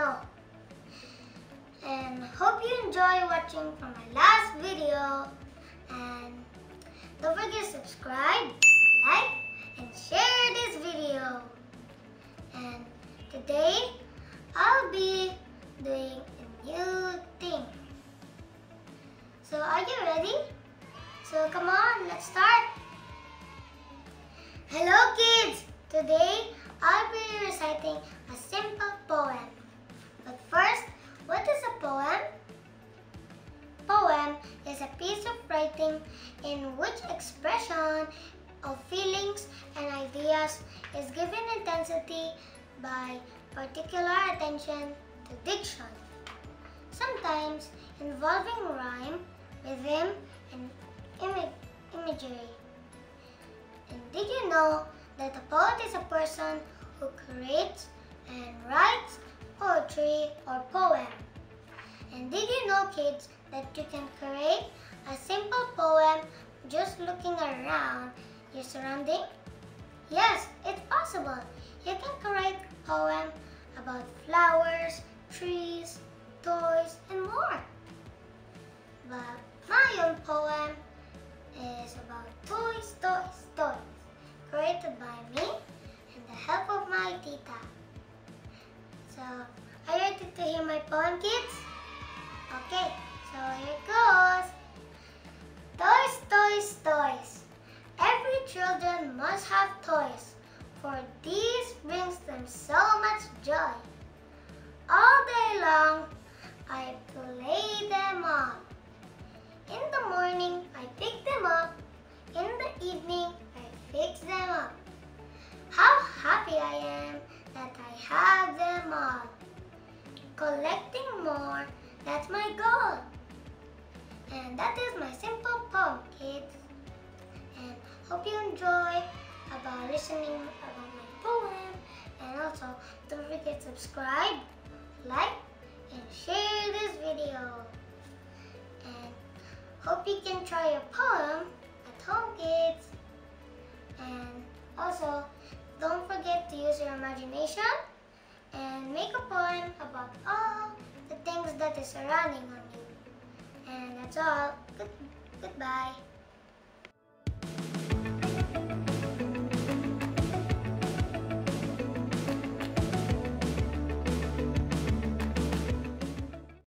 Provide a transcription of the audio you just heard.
know. And hope you enjoy watching from my last video. And don't forget to subscribe, like, and share this video. And today, I'll be doing a new thing. So are you ready? So come on, let's start. Hello kids! Today, I'll be reciting a simple poem. But first, what is a poem? Poem is a piece of writing in which expression of feelings and ideas is given intensity by particular attention to diction, sometimes involving rhyme, rhythm, and imagery. And did you know that a poet is a person who creates and writes poetry or poem? And did you know, kids, that you can create a simple poem just looking around your surrounding? Yes, it's possible. You can create poem about flowers, trees, toys, and more. But my own poem is about toys, toys, toys, created by me my tita. So, are you ready to hear my poem, kids? Okay, so here it goes. Toys, toys, toys. Every children must have toys, for these brings them so much joy. All day long, I play them on. In the morning, I pick them up. In the evening, have them all. Collecting more, that's my goal. And that is my simple poem, kids. And hope you enjoy about listening about my poem. And also, don't forget to subscribe, like, and share this video. And hope you can try your poem at home, kids. And also, don't forget to use your imagination and make a poem about all the things that is surrounding on you. And that's all. Good, goodbye.